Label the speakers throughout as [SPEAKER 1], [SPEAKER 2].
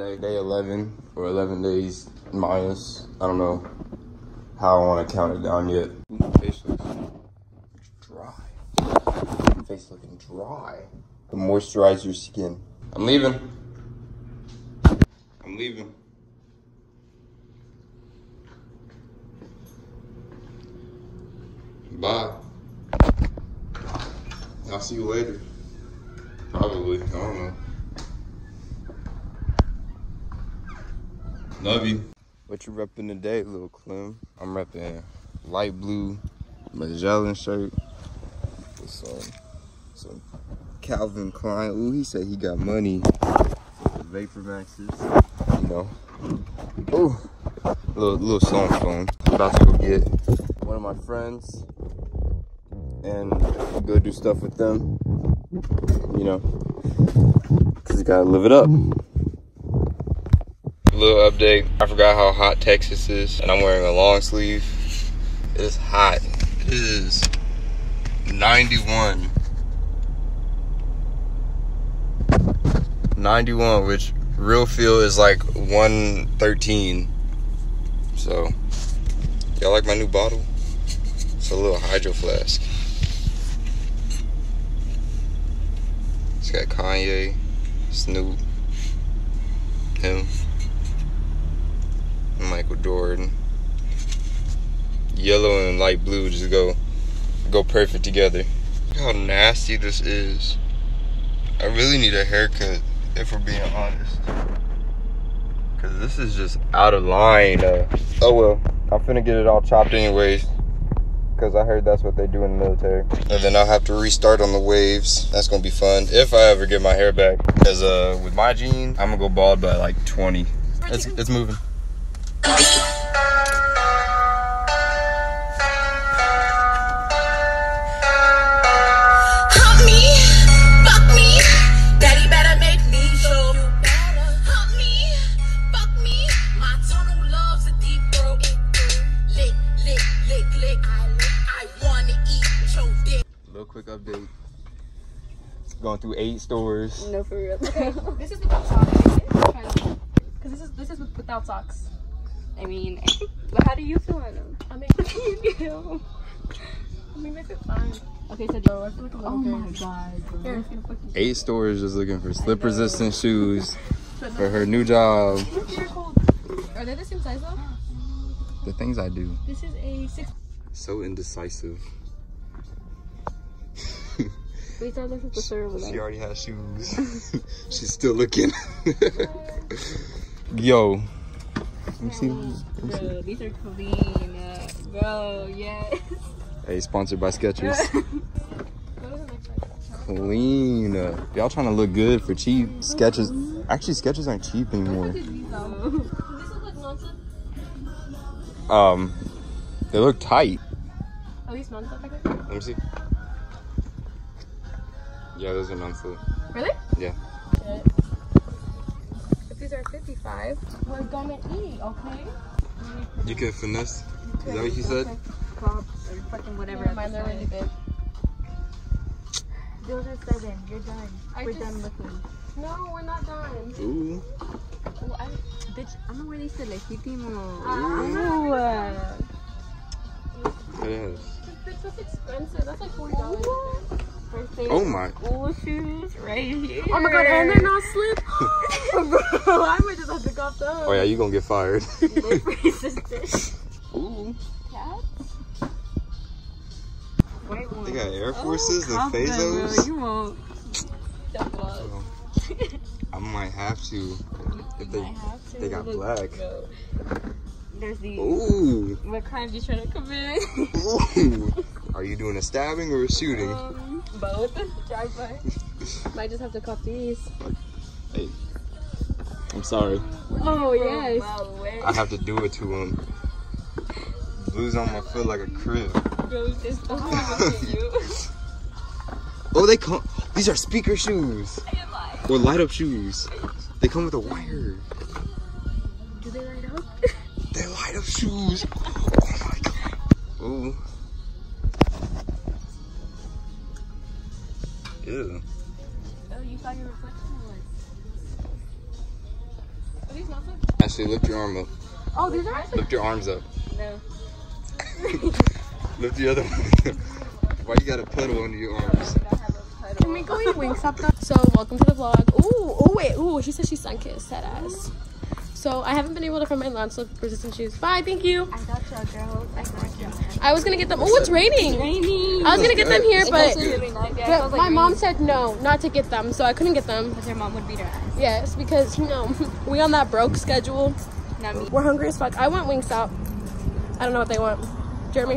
[SPEAKER 1] Another day, day 11 or 11 days minus. I don't know how I want to count it down yet. Face looks dry. Face looking dry. To moisturize your skin. I'm leaving. I'm leaving. Bye. I'll see you later. Probably. I don't know. Love you. What you repping today, little Clem? I'm repping light blue Magellan shirt with some, some Calvin Klein. Ooh, he said he got money Vapor Maxes. You know. Ooh, little little song phone. About to go get one of my friends and go do stuff with them. You know, cause you gotta live it up. Little update. I forgot how hot Texas is, and I'm wearing a long sleeve. It's hot. It is 91. 91, which real feel is like 113. So, y'all like my new bottle? It's a little hydro flask. It's got Kanye, Snoop, him, Michael Jordan. Yellow and light blue just go go perfect together. Look how nasty this is. I really need a haircut if we're being honest. Cause this is just out of line. Uh, oh well, I'm finna get it all chopped anyways. Cause I heard that's what they do in the military. And then I'll have to restart on the waves. That's gonna be fun if I ever get my hair back. Cause uh, with my gene, I'm gonna go bald by like 20. It's it's moving. Update. Going through eight stores.
[SPEAKER 2] No, for real.
[SPEAKER 3] This is without socks. Because this is this is without socks.
[SPEAKER 2] I mean, but how do you feel on them?
[SPEAKER 3] I mean,
[SPEAKER 2] Ew.
[SPEAKER 3] I mean, makes it fine.
[SPEAKER 2] Okay, so
[SPEAKER 3] Bro, I feel like a little
[SPEAKER 2] oh my god.
[SPEAKER 3] Here, you put this-
[SPEAKER 1] Eight stores just looking for slip resistant shoes for her new job.
[SPEAKER 3] They're they the same size though?
[SPEAKER 1] The things I do.
[SPEAKER 3] This is a six.
[SPEAKER 1] So indecisive.
[SPEAKER 2] We thought this was the store over
[SPEAKER 1] She already has shoes. She's still looking. Yo. Let me see. Let me see.
[SPEAKER 2] Bro, these are clean. Uh, bro, yes.
[SPEAKER 1] Hey, sponsored by Skechers.
[SPEAKER 3] What is the next size?
[SPEAKER 1] Clean. Uh, y'all trying to look good for cheap. Skechers. Actually, Skechers aren't cheap anymore.
[SPEAKER 3] Does this look like nonsense?
[SPEAKER 1] Um, they look tight.
[SPEAKER 3] At least nonsense back.
[SPEAKER 1] Let me see. Yeah, those are non-foot.
[SPEAKER 3] Really?
[SPEAKER 1] Yeah.
[SPEAKER 3] If these are 55, we're gonna eat, okay?
[SPEAKER 1] You can finesse. Is that what you said?
[SPEAKER 2] Crop or fucking whatever.
[SPEAKER 3] Never mind, they're really big.
[SPEAKER 2] Those are seven. You're done.
[SPEAKER 3] I
[SPEAKER 2] We're
[SPEAKER 3] just-
[SPEAKER 2] done looking.
[SPEAKER 3] No, we're not done.
[SPEAKER 1] Ooh.
[SPEAKER 2] Oh, I, bitch, I'm gonna wear these to legítimo.
[SPEAKER 3] Ah.
[SPEAKER 1] Yes.
[SPEAKER 3] Bitch, that's expensive. That's like forty dollars.
[SPEAKER 2] Birthday
[SPEAKER 1] Oh my.
[SPEAKER 2] school shoes right here.
[SPEAKER 3] Oh my god, and they're not slip. Bro, I might just have to cop those.
[SPEAKER 1] Oh yeah, you gonna get fired.
[SPEAKER 2] Live resistant.
[SPEAKER 1] Ooh.
[SPEAKER 2] Cats. White one.
[SPEAKER 1] They got Air Forces and
[SPEAKER 2] Cop them, bro.
[SPEAKER 1] Fazos.
[SPEAKER 2] You won't.
[SPEAKER 3] Dump.
[SPEAKER 1] Oh, I might have to if they
[SPEAKER 2] have to.
[SPEAKER 1] they got
[SPEAKER 2] Look,
[SPEAKER 1] black.
[SPEAKER 2] bro. There's these.
[SPEAKER 1] Ooh.
[SPEAKER 2] What crimes you trying to commit?
[SPEAKER 1] Ooh. Are you doing a stabbing or a shooting?
[SPEAKER 2] um, both. Drive by.
[SPEAKER 3] Might just have to cop these.
[SPEAKER 1] Hey. I'm sorry.
[SPEAKER 3] Oh yes.
[SPEAKER 1] I have to do it to him. Blues on my foot like a crib.
[SPEAKER 2] Bro, this don't look at you.
[SPEAKER 1] Oh, they come. These are speaker shoes or light up shoes. They come with a wire.
[SPEAKER 2] Do they light up?
[SPEAKER 1] They light up shoes. Oh my god. Ooh. Ew.
[SPEAKER 2] Oh, you saw your reflection was.
[SPEAKER 1] Ashley, lift your arm up.
[SPEAKER 3] Oh, these are actually.
[SPEAKER 1] Lift your arms up.
[SPEAKER 2] No.
[SPEAKER 1] Lift the other one. Why you got a puddle under your arms?
[SPEAKER 3] Can we go eat Wingstop though? So welcome to the vlog. Ooh, oh wait, ooh, she said she's sun kissed, sad ass. So I haven't been able to find my launch look resistant shoes. Bye, thank you.
[SPEAKER 2] I got you, girl. I got you.
[SPEAKER 3] I was gonna get them. Oh, it's raining.
[SPEAKER 2] Raining.
[SPEAKER 3] I was gonna get them here, but,
[SPEAKER 2] really nice. Yeah,
[SPEAKER 3] but
[SPEAKER 2] like
[SPEAKER 3] my mom said no, not to get them, so I couldn't get them.
[SPEAKER 2] Because your mom would beat her ass.
[SPEAKER 3] Yes, because you know we on that broke schedule.
[SPEAKER 2] Not me.
[SPEAKER 3] We're hungry as fuck. I want Wingstop. I don't know what they want. Jeremy,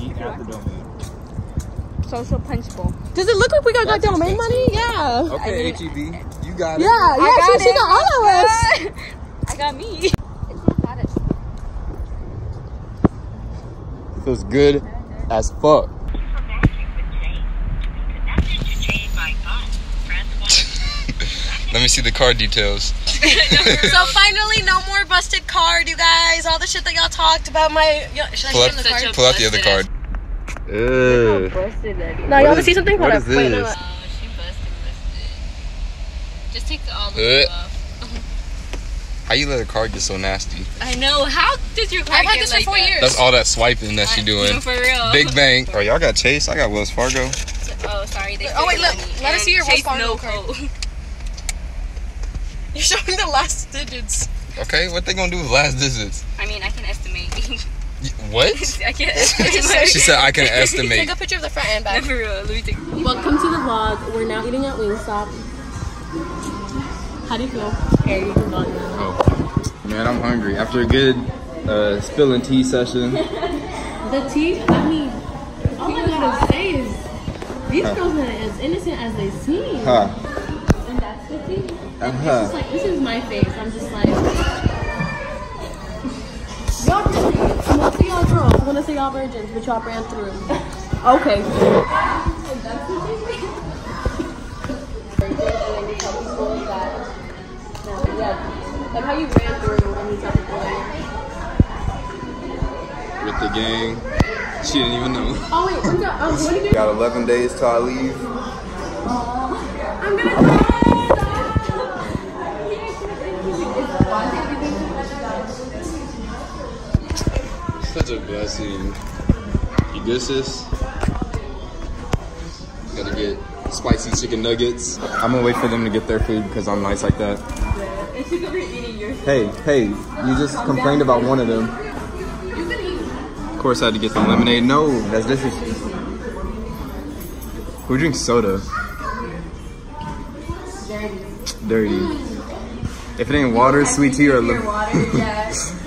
[SPEAKER 4] Eat at the domain.
[SPEAKER 2] Social punch bowl.
[SPEAKER 3] does it look like we got got
[SPEAKER 1] That's
[SPEAKER 3] domain money? Yeah.
[SPEAKER 1] Okay, HEB, you got it.
[SPEAKER 3] Yeah, yeah,
[SPEAKER 2] I got
[SPEAKER 3] she, she got all of us.
[SPEAKER 2] I got me. It's not bad at
[SPEAKER 1] Feels good as fuck. Let me see the card details.
[SPEAKER 3] so finally, no more busted card, you guys. All the shit that y'all talked about. My yo- should I
[SPEAKER 1] Pull
[SPEAKER 3] show
[SPEAKER 1] out,
[SPEAKER 3] them the card?
[SPEAKER 1] pull out the other card. Ew.
[SPEAKER 2] busted
[SPEAKER 3] No, you
[SPEAKER 1] What
[SPEAKER 3] want to see something?
[SPEAKER 1] what
[SPEAKER 3] Hold
[SPEAKER 1] is
[SPEAKER 3] up. Wait, no,
[SPEAKER 1] this?
[SPEAKER 3] no.
[SPEAKER 2] Oh, she busted, busted. Just take the all the
[SPEAKER 1] Uh.
[SPEAKER 2] way off.
[SPEAKER 1] How you let a card get so nasty?
[SPEAKER 2] I know. How did your car
[SPEAKER 3] I've had
[SPEAKER 2] get
[SPEAKER 3] this
[SPEAKER 2] like
[SPEAKER 3] for four
[SPEAKER 2] that?
[SPEAKER 3] years.
[SPEAKER 1] That's all that swiping that she
[SPEAKER 2] I-
[SPEAKER 1] doing.
[SPEAKER 2] For real.
[SPEAKER 1] Big bank. Oh, y'all got Chase. I got Wells Fargo.
[SPEAKER 2] Oh, sorry. They
[SPEAKER 3] Oh, wait, look.
[SPEAKER 2] money.
[SPEAKER 3] Let us
[SPEAKER 2] And
[SPEAKER 3] see your
[SPEAKER 2] Chase
[SPEAKER 3] Wells Fargo
[SPEAKER 2] no
[SPEAKER 3] card.
[SPEAKER 2] code.
[SPEAKER 3] You're showing the last digits.
[SPEAKER 1] Okay, what they gonna do with last digits?
[SPEAKER 2] I mean, I can estimate.
[SPEAKER 1] What?
[SPEAKER 2] I can estimate.
[SPEAKER 1] She said I can estimate.
[SPEAKER 3] Take a picture of the front and
[SPEAKER 2] No,
[SPEAKER 3] back.
[SPEAKER 2] for real. Let me take.
[SPEAKER 3] Welcome to the vlog. We're now eating at Wingstop. How do you feel? Hey, you can vlog now.
[SPEAKER 1] Oh, man, I'm hungry. After a good uh, spilling tea session.
[SPEAKER 3] The tea, I mean, all I gotta say is these
[SPEAKER 1] Huh.
[SPEAKER 3] girls are as innocent as they seem.
[SPEAKER 1] Huh.
[SPEAKER 3] And that's the tea. And. It's just like, this is my face. I'm just like, y'all really, most of y'all girls want to say y'all virgins, but y'all ran through. Okay. And that's the tea. Virgin, and then you tell people that, no, yeah, like how you ran through and you tell people that.
[SPEAKER 1] With the gang. She didn't even know.
[SPEAKER 3] Oh wait, when's that? Um, what did you?
[SPEAKER 1] Got 11 days till I leave.
[SPEAKER 3] I'm gonna cry.
[SPEAKER 1] Such a blessing. You spicy chicken nuggets. I'm gonna wait for them to get their food because I'm nice like that. Hey, hey, you just complained about one of them. Of course, I had to get some lemonade. No, that's disrespectful. Who drinks soda? Dirty. Dirty. If it ain't water, sweet tea, or lemon.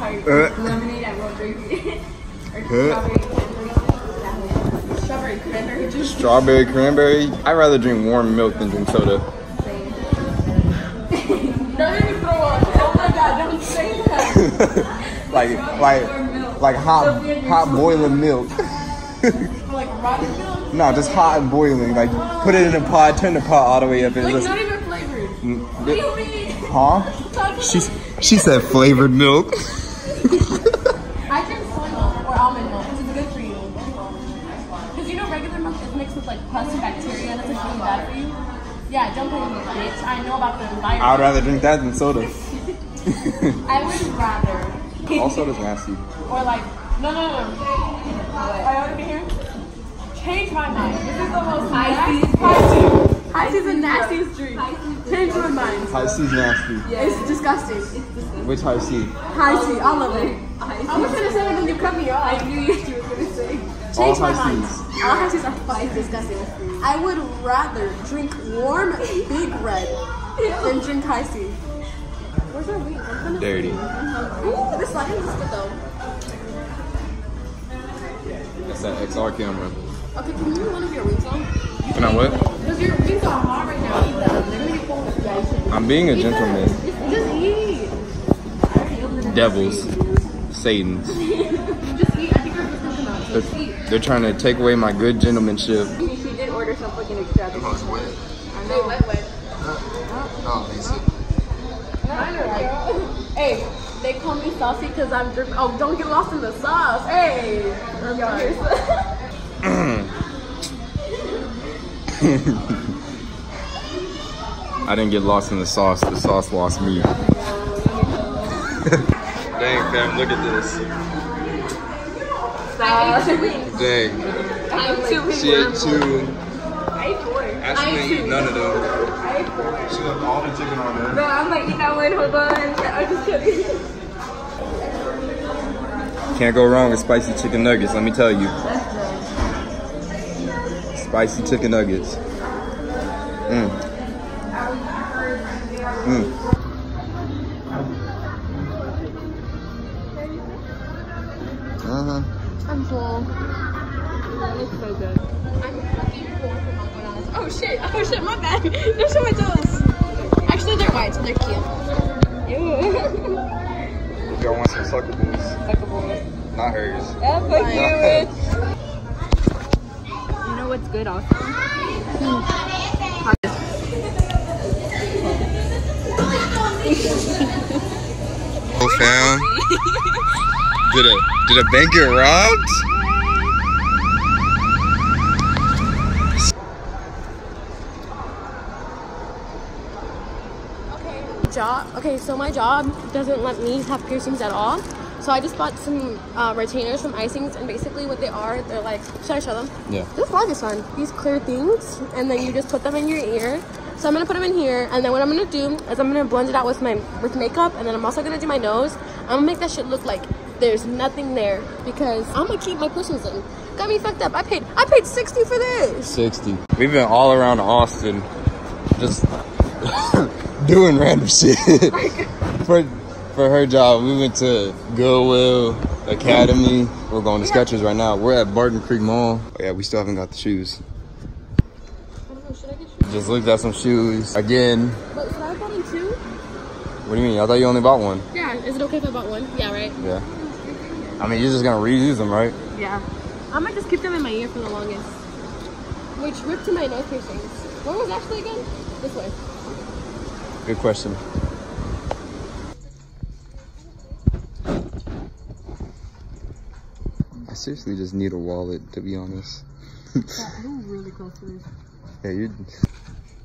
[SPEAKER 2] Uh, lemonade, I won't drink it.
[SPEAKER 3] Uh, strawberry cranberry juice.
[SPEAKER 1] Strawberry cranberry. I'd rather drink warm milk than drink soda.
[SPEAKER 3] Don't even throw up. Oh my god, don't say that.
[SPEAKER 1] like like like hot hot boiling milk.
[SPEAKER 3] Like rotten milk.
[SPEAKER 1] no, just hot and boiling. Like put it in a pot, turn the pot all the way up, and
[SPEAKER 3] Like
[SPEAKER 1] just
[SPEAKER 3] not even flavored.
[SPEAKER 1] Mm,
[SPEAKER 3] What do you mean?
[SPEAKER 1] huh? She she said flavored milk.
[SPEAKER 3] Mixed pus and bacteria, and it's like really bad for you. Yeah, don't play with me, bitch. I know about the environment.
[SPEAKER 1] I'd rather drink that than soda.
[SPEAKER 3] I would rather.
[SPEAKER 1] All soda's nasty.
[SPEAKER 3] Or like, no, no, no. Are you over here? Change my mind. This is the most nasty. Hi-C's the nastiest drink. Change my mind.
[SPEAKER 1] Hi-C's nasty.
[SPEAKER 3] It's disgusting.
[SPEAKER 1] Which Hi-C?
[SPEAKER 3] High C, all of it. I was gonna say it when you cut me off. I knew you were gonna say. Change
[SPEAKER 1] All
[SPEAKER 3] my
[SPEAKER 1] high
[SPEAKER 3] mind.
[SPEAKER 1] Cs.
[SPEAKER 3] All Hi-C's are fucking disgusting. I would rather drink warm Big Red than drink Hi-C. Where's our wings? I'm kind of
[SPEAKER 1] Dirty.
[SPEAKER 3] Ooh, this lighting is good though.
[SPEAKER 1] That's that XR camera.
[SPEAKER 3] Okay, can you eat one of your wings on?
[SPEAKER 1] Can I what?
[SPEAKER 3] Because your wings are hot right now. Eat them. They're gonna get cold. Yeah, you should.
[SPEAKER 1] I'm being a gentleman.
[SPEAKER 3] Just eat.
[SPEAKER 1] Devils. Satans.
[SPEAKER 3] Just eat. I think our food's gonna come out.
[SPEAKER 1] They're,
[SPEAKER 3] Just eat.
[SPEAKER 1] they're trying to take away my good gentlemanship.
[SPEAKER 2] She did order some fucking extravagant.
[SPEAKER 3] Wait, wait, wait. Mine are like, hey, they call me saucy because I'm dripping. Oh, don't get lost in the sauce. Hey. I'm sorry.
[SPEAKER 1] I didn't get lost in the sauce. The sauce lost me. Dang, fam, look at this.
[SPEAKER 2] I ate two wings.
[SPEAKER 1] Dang.
[SPEAKER 2] I ate two wings.
[SPEAKER 1] She ate two.
[SPEAKER 2] I ate four.
[SPEAKER 1] Ashley didn't eat none of them. I ate four. She left all the chicken on there.
[SPEAKER 2] Bro, I'm gonna eat that one. Hold on. I'm just kidding.
[SPEAKER 1] Can't go wrong with spicy chicken nuggets, let me tell you. Spicy chicken nuggets. Mmm. Mmm.
[SPEAKER 3] I'm full.
[SPEAKER 2] It's so good.
[SPEAKER 3] Oh shit! Oh shit! My bad. They're so my toes. Actually, they're white, so they're cute.
[SPEAKER 2] Ew.
[SPEAKER 1] Y'all want some suckables?
[SPEAKER 2] Fuckable.
[SPEAKER 1] Not hers.
[SPEAKER 2] Yeah, fuck you. You know what's good also?
[SPEAKER 1] Oh, fam. Did did a bank get robbed?
[SPEAKER 3] Job. Okay, so my job doesn't let me have piercings at all. So I just bought some uh, retainers from Icings, and basically what they are, they're like, should I show them?
[SPEAKER 1] Yeah.
[SPEAKER 3] This vlog is fun. These clear things, and then you just put them in your ear. So I'm gonna put them in here, and then what I'm gonna do is I'm gonna blend it out with my with makeup, and then I'm also gonna do my nose. I'm gonna make that shit look like there's nothing there because I'm gonna keep my piercings in. Got me fucked up. I paid I paid 60 for this.
[SPEAKER 1] 60. We've been all around Austin just doing random shit. for for her job, we went to Goodwill Academy. We're going to Skechers right now. We're at Barton Creek Mall. Oh yeah, we still haven't got the shoes.
[SPEAKER 3] I don't know, should I get shoes?
[SPEAKER 1] Just looked at some shoes. Again,
[SPEAKER 3] But should I in two?
[SPEAKER 1] what do you mean? I thought you only bought one.
[SPEAKER 3] Yeah. Is it okay if I bought one? Yeah, right.
[SPEAKER 1] Yeah. I mean, you're just gonna reuse them, right?
[SPEAKER 3] Yeah. I might just keep them in my ear for the longest. Which ripped to my nose piercings. Where was Ashley again? This way.
[SPEAKER 1] Good question. I seriously just need a wallet, to be honest.
[SPEAKER 3] You're really close to this.
[SPEAKER 1] Yeah, you.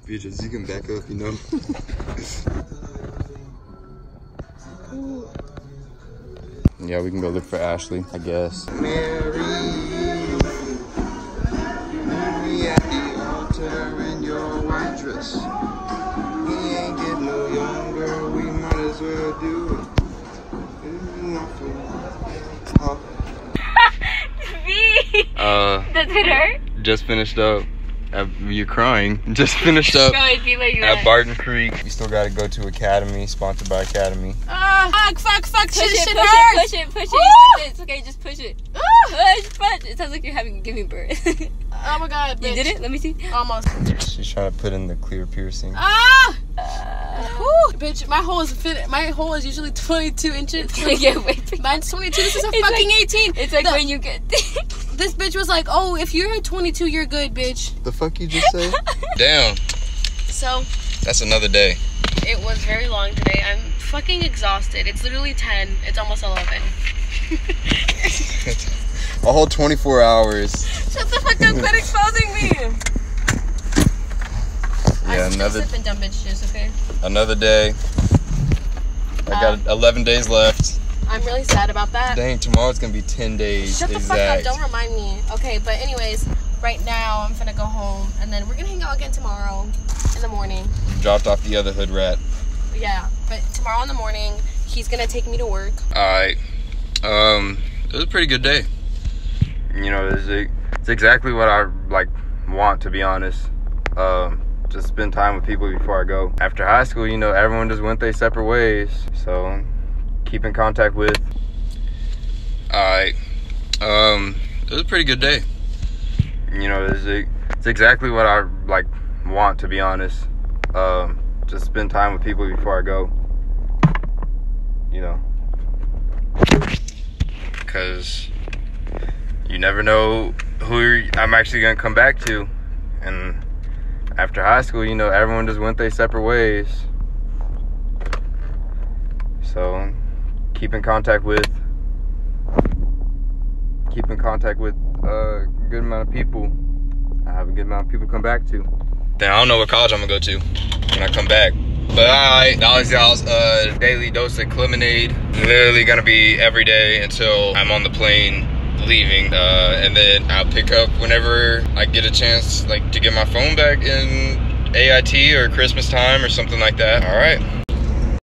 [SPEAKER 1] Beatrice, you can back up, you know. yeah, we can go look for Ashley, I guess. Mary, Mary at the altar in your white dress. We ain't get no younger, we might as well do it. Uh,
[SPEAKER 2] Does it hurt?
[SPEAKER 1] just finished up. Uh, you're crying. Just finished up.
[SPEAKER 2] Bro, it like
[SPEAKER 1] At. Barton Creek, you still gotta go to Academy, sponsored by Academy.
[SPEAKER 3] Ah, fuck, fuck, fuck.
[SPEAKER 2] Push
[SPEAKER 3] Shit,
[SPEAKER 2] it,
[SPEAKER 3] shit
[SPEAKER 2] push
[SPEAKER 3] hurts.
[SPEAKER 2] it, push it, push it.
[SPEAKER 3] Woo!
[SPEAKER 2] You. It's okay, just push it.
[SPEAKER 3] Ah!
[SPEAKER 2] Push, push. It sounds like you're having giving birth.
[SPEAKER 3] Oh my god, bitch.
[SPEAKER 2] did it? Let me see.
[SPEAKER 3] Almost.
[SPEAKER 1] She's trying to put in the clear piercing.
[SPEAKER 3] Ah!
[SPEAKER 2] Uh,
[SPEAKER 3] Whew. Bitch, my hole is fit. My hole is usually 22 inches.
[SPEAKER 2] yeah, wait.
[SPEAKER 3] Mine's 22. This is a
[SPEAKER 2] It's
[SPEAKER 3] fucking
[SPEAKER 2] like-
[SPEAKER 3] 18.
[SPEAKER 2] It's like
[SPEAKER 3] The-
[SPEAKER 2] when you get.
[SPEAKER 3] This bitch was like, oh, if you're a 22, you're good, bitch.
[SPEAKER 1] The fuck you just say? Damn,
[SPEAKER 3] So,
[SPEAKER 1] that's another day.
[SPEAKER 3] it was very long today. I'm fucking exhausted. It's literally 10. It's almost 11.
[SPEAKER 1] A whole 24 hours.
[SPEAKER 3] Shut the fuck up, quit exposing me.
[SPEAKER 1] Yeah,
[SPEAKER 3] I'm
[SPEAKER 1] another
[SPEAKER 3] sipping dumb bitch juice, okay?
[SPEAKER 1] another day. I got um, 11 days left.
[SPEAKER 3] I'm really sad about that.
[SPEAKER 1] Dang, tomorrow's gonna be 10 days
[SPEAKER 3] Shut the
[SPEAKER 1] exact.
[SPEAKER 3] fuck up. Don't remind me. Okay, but anyways, right now I'm gonna go home and then we're gonna hang out again tomorrow in the morning.
[SPEAKER 1] Dropped off the other hood rat.
[SPEAKER 3] Yeah, but tomorrow in the morning he's gonna take me to work.
[SPEAKER 1] Alright. Um, it was a pretty good day. You know, it's, it's exactly what I like want to be honest. Um, just spend time with people before I go. After high school, you know, everyone just went their separate ways. So keep in contact with. Alright. Um, it was a pretty good day. You know, it's, it's exactly what I like want to be honest. Um, just spend time with people before I go. You know because you never know who I'm actually gonna come back to. And after high school, you know, everyone just went their separate ways. So keep in contact with keep in contact with a good amount of people. I have a good amount of people to come back to. Then I don't know what college I'm gonna go to when I come back. But alright, that was y'all's uh, daily dose of lemonade. Literally gonna be every day until I'm on the plane leaving. Uh, and then I'll pick up whenever I get a chance like to get my phone back in AIT or Christmas time or something like that. Alright.